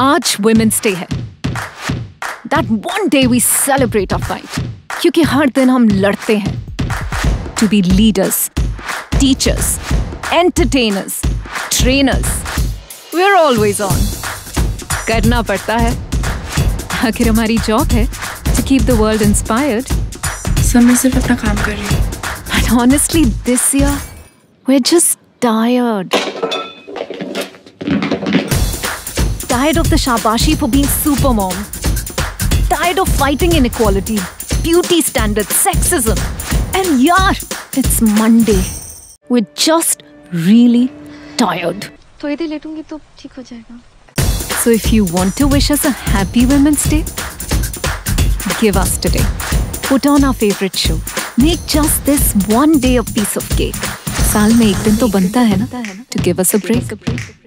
आज women's day है। That one day we celebrate a fight क्योंकि हर दिन हम लड़ते हैं। To be leaders teachers entertainers trainers we are always on करना पड़ता है। आखिर हमारी जॉब है to keep the world inspired सब मैं सिर्फ़ अपना काम कर रही हूँ। But honestly, this year, we're just tired. Tired of the shabashi for being super mom. Tired of fighting inequality, beauty standards, sexism. And yeah, it's Monday. We're just really tired. थोड़ी देर लेटूंगी तो ठीक हो जाएगा So if you want to wish us a happy Women's Day, give us today. Put on our favorite show. Make just this one day a piece of cake. साल में एक दिन तो बनता है ना to give us a break.